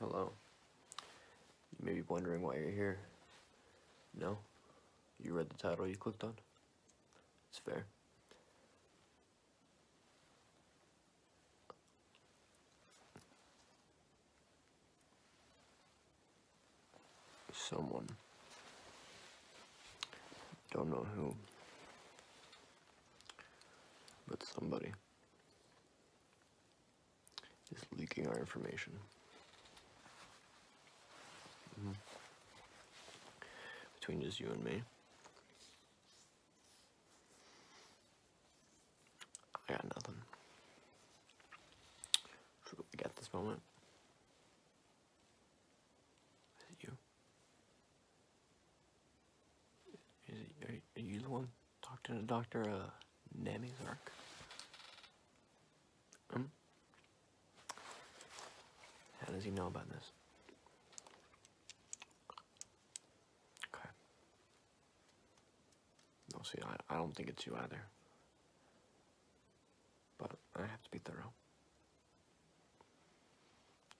Hello. You may be wondering why you're here. No? You read the title you clicked on? It's fair. Someone. Don't know who. But somebody is leaking our information. Between just you and me. I got nothing. Truly at this moment. Is it you? Is it, are, you the one talking to Dr. Uh, Namazark? Hmm? How does he know about this? See, I, I don't think it's you either. But I have to be thorough.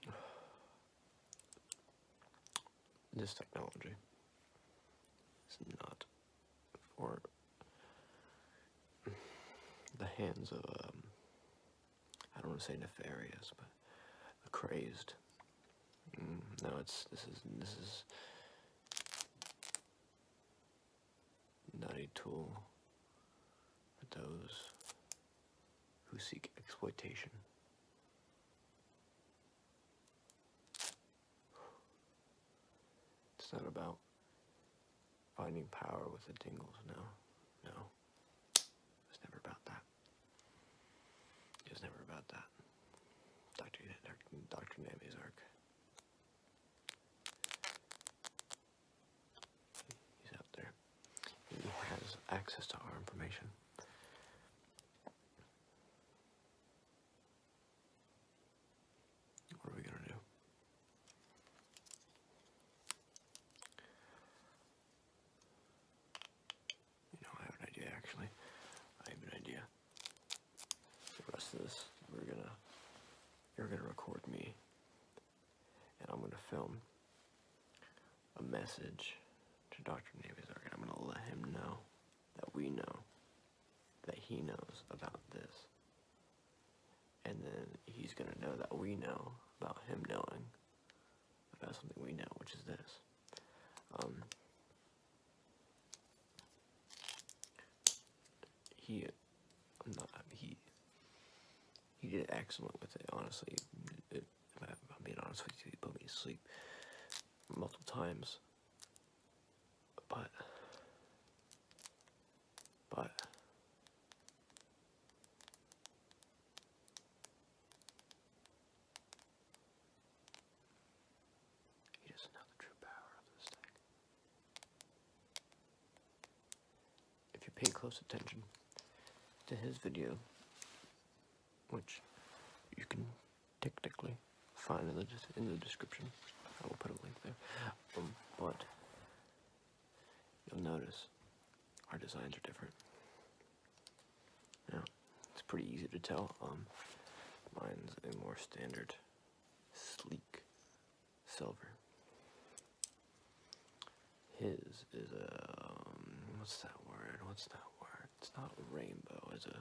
This technology is not for the hands of, um, I don't want to say nefarious, but crazed. Mm, no, it's this is this is a tool for those who seek exploitation. It's not about finding power with the tingles, no. No. It's never about that. It's never about that. Dr. Dr. Dr. Namazark. He's out there. He has access to our information. What are we gonna do? You know, I have an idea actually. I have an idea. The rest of this, we're gonna, you're gonna record me, and I'm gonna film a message to Dr. Navizar, and I'm gonna let him know that we know that he knows about this. And then he's gonna know that we know about him knowing about something we know, which is this. Um, he, not, he, he did excellent with it, honestly. It, if I, I'm being honest with you, he put me to sleep multiple times. But, but, he doesn't know the true power of this thing. If you pay close attention to his video, which you can technically find in the in the description, I will put a link there. Um, but you'll notice our designs are different. Now, it's pretty easy to tell. Um, mine's a more standard, sleek silver. His is a um, what's that word? What's that? It's not rainbow. It's a.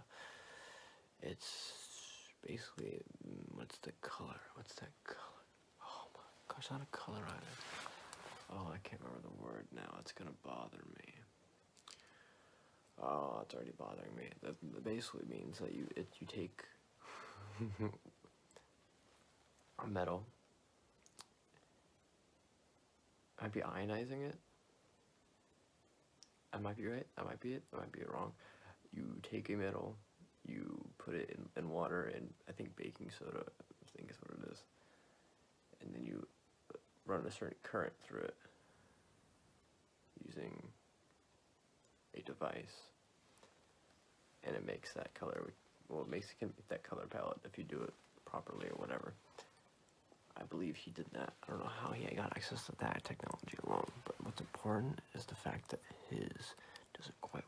It's basically mm, what's the color? What's that color? Oh my gosh, not a color either. Oh, I can't remember the word now. It's gonna bother me. Oh, it's already bothering me. That that basically means that you it, you take a metal. I'd be ionizing it. I might be right. I might be it. I might be wrong. You take a metal, you put it in, in water and I think baking soda. I think is what it is. And then you uh, run a certain current through it using a device, and it makes that color. Well, it makes it can make that color palette if you do it properly or whatever. I believe he did that. I don't know how he got access to that technology alone, but what's important is the fact that his doesn't quite.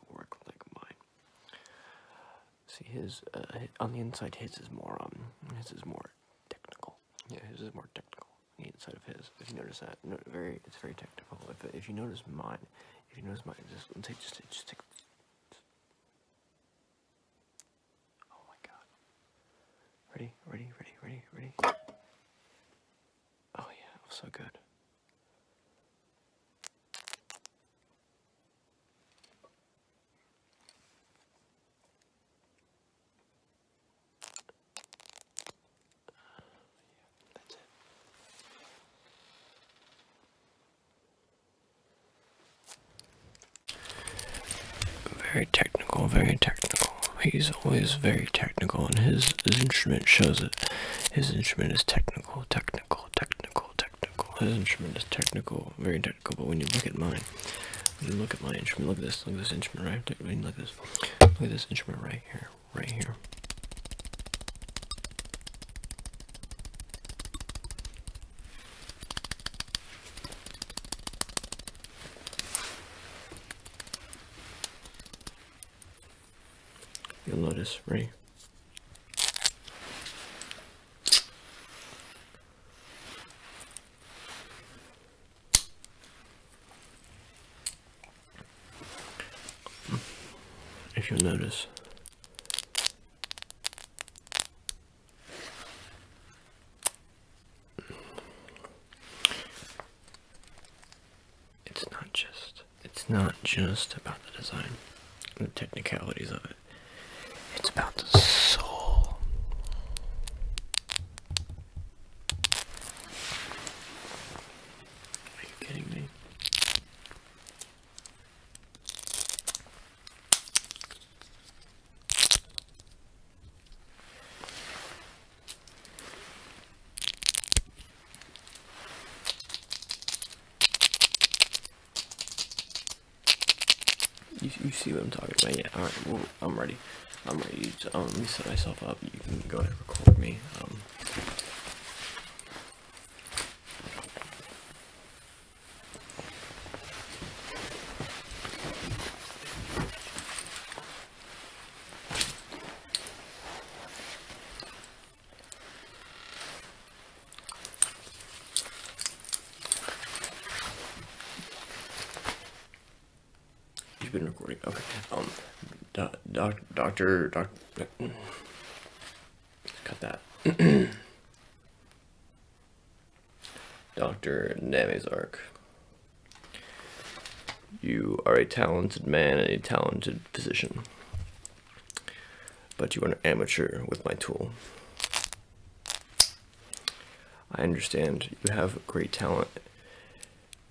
See, his uh, on the inside, his is more um, his is more technical. Yeah, his is more technical. On the inside of his. If you notice that, no, very it's very technical. If if you notice mine, if you notice mine, just take just just take. Oh my god! Ready, ready, ready, ready, ready. Oh yeah, so good. Very technical, very technical. He's always very technical, and his, his instrument shows it. His instrument is technical, technical, technical, technical. His instrument is technical, very technical, but when you look at mine, when you look at my instrument, look at this, look at this instrument right there, look at this, look at this instrument right here, right here. You'll right? If you'll notice, it's not just it's not just about the design and the technicalities of it. About the soul. Are you kidding me? You, you see what I'm talking about? Yeah. All right. Well, I'm ready. I'm ready. To, um, let me set myself up. You can go ahead and record me. Um. You've been recording. Okay. Um, doc, doc, doctor, doc. Cut that. Doctor Namazark. You are a talented man and a talented physician, but you are an amateur with my tool. I understand you have great talent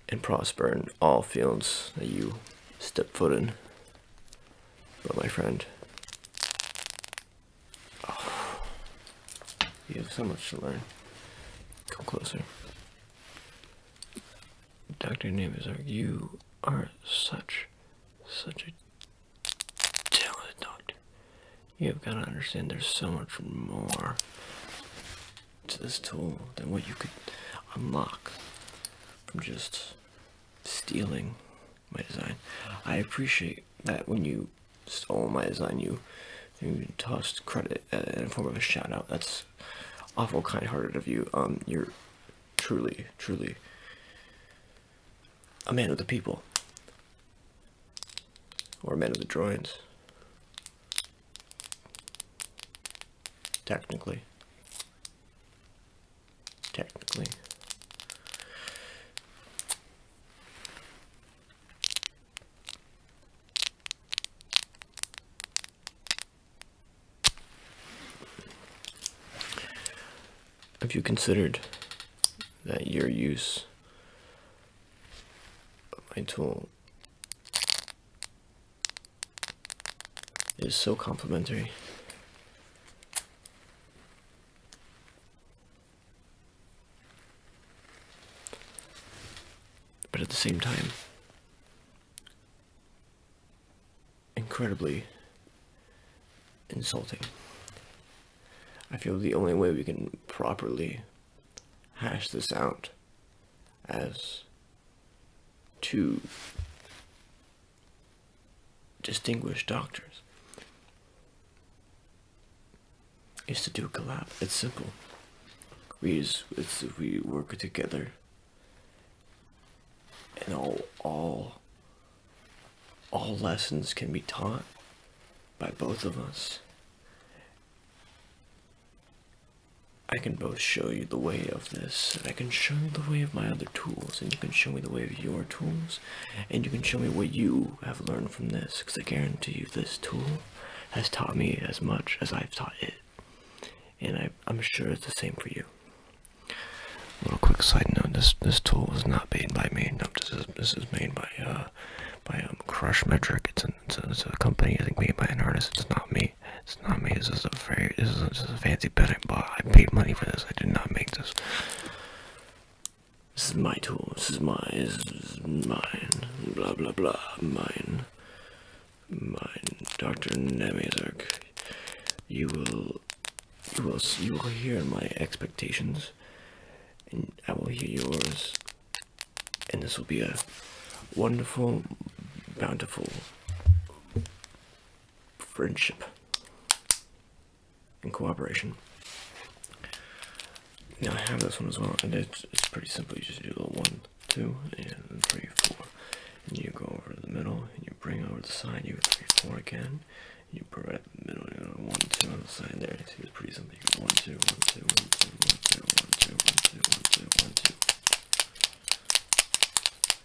and prosper in all fields that you step foot in. But my friend, oh, you have so much to learn. Come closer. Dr. Namazark, you are such, such a talented doctor. You have got to understand there's so much more to this tool than what you could unlock from just stealing my design. I appreciate that when you stole my design, you you tossed credit in the form of a shout out. That's awful kind-hearted of you. Um, you're truly, truly a man of the people, or a man of the drawings. Technically. Technically. Have you considered that your use of my tool is so complimentary? But at the same time, incredibly insulting. I feel the only way we can properly hash this out as two distinguished doctors is to do a collab. It's simple. we just, it's, we work together, and all all all lessons can be taught by both of us. I can both show you the way of this, and I can show you the way of my other tools, and you can show me the way of your tools, and you can show me what you have learned from this, because I guarantee you this tool has taught me as much as I've taught it. And I, I'm sure it's the same for you. Little quick side note: this this tool was not made by me. No, this is this is made by uh by um Crush Metric. It's a, it's a, it's a company I think made by an artist. It's not me. It's not me. This is a very this is a, this is a fancy pen I bought. I paid money for this. I did not make this. This is my tool. This is mine. This is mine. Blah blah blah. Mine. Mine. Doctor Namazark. You will. You will. You will hear my expectations, and I will hear yours. And this will be a wonderful, bountiful friendship and cooperation. Now I have this one as well, and it's, pretty simple. You just do a little one, two, and three, four. And you go over to the middle, and you bring over the side, you go three, four again. You put right in the middle, you go one, two on the side there. See, it's pretty simple. You go one, two, one, two, one, two, one, two, one, two, one, two, one, two, one, two.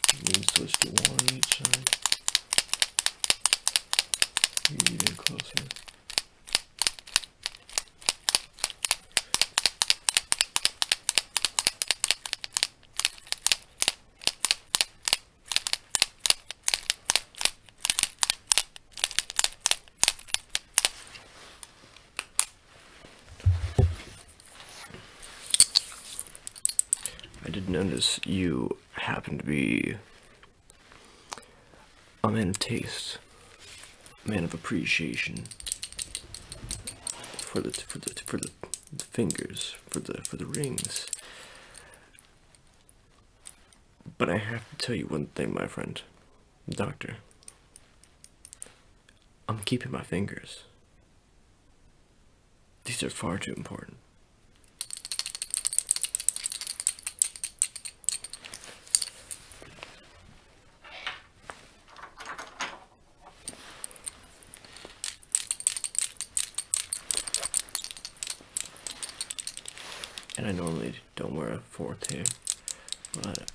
Can switch to one on each side. Even closer. Notice you happen to be a man of taste, a man of appreciation for the for the for the, fingers, for the for the rings. But I have to tell you one thing, my friend, doctor. I'm keeping my fingers. These are far too important. And I normally don't wear a fourth here, but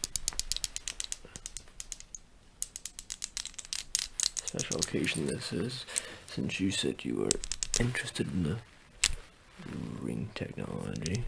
special occasion this is, since you said you were interested in the ring technology.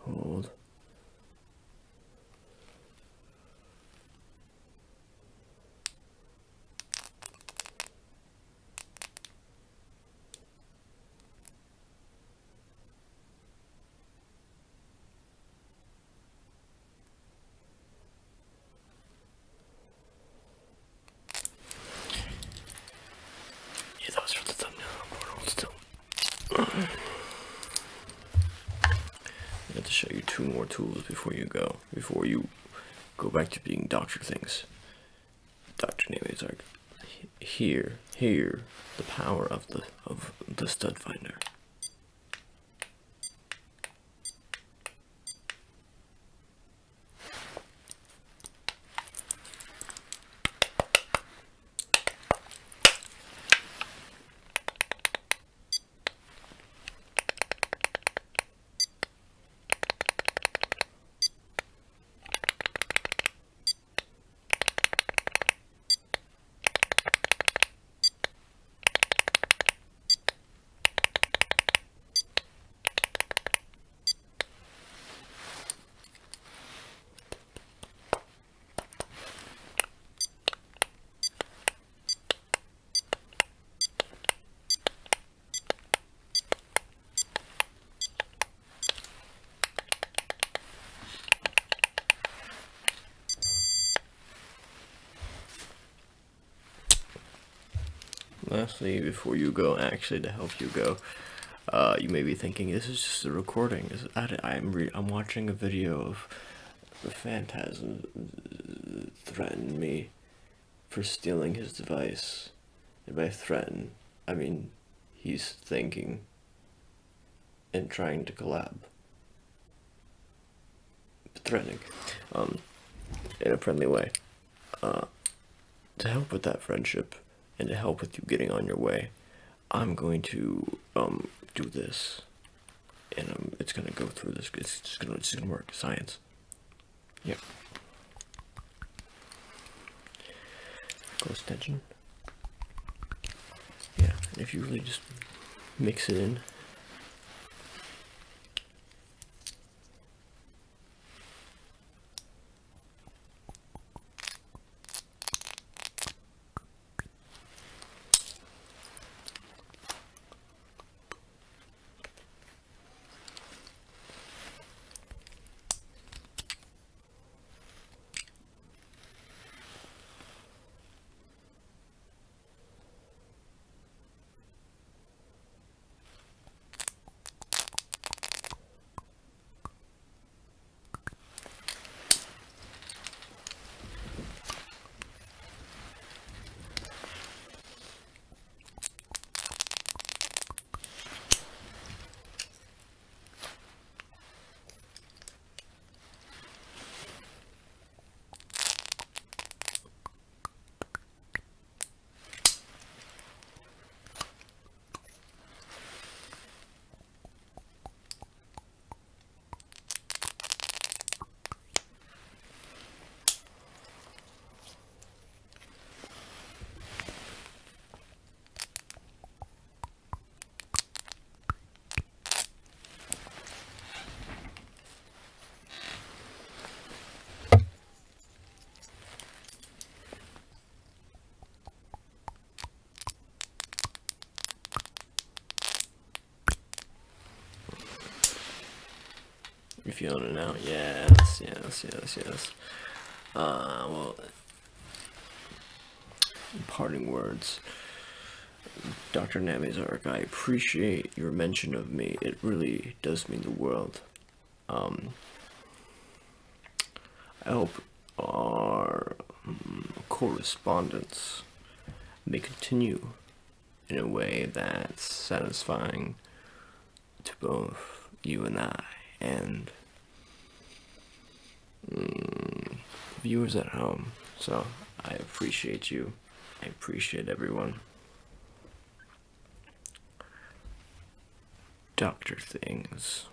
Hold. Yeah, that was for the thumbnail. I'm gonna hold still. I have to show you two more tools before you go. Before you go back to being Doctor Things. Doctor Namazark. Here, here, the power of the of the stud finder. Lastly, before you go, actually, to help you go, uh, you may be thinking this is just a recording. Is I, am re I'm watching a video of the phantasm threaten me for stealing his device, and by threaten, I mean he's thinking and trying to collab. Threatening, um, in a friendly way. Uh, to help with that friendship and to help with you getting on your way, I'm going to um do this, and um, it's gonna go through this. It's just gonna it's gonna work. Science. Yep. Close tension. Yeah, and if you really just mix it in. Feeling it now? Yes, yes, yes, yes. Uh, well, parting words. Dr. Namazark, I appreciate your mention of me. It really does mean the world. Um, I hope our um, correspondence may continue in a way that's satisfying to both you and I and mm, viewers at home. So I appreciate you. I appreciate everyone. Doctor Things.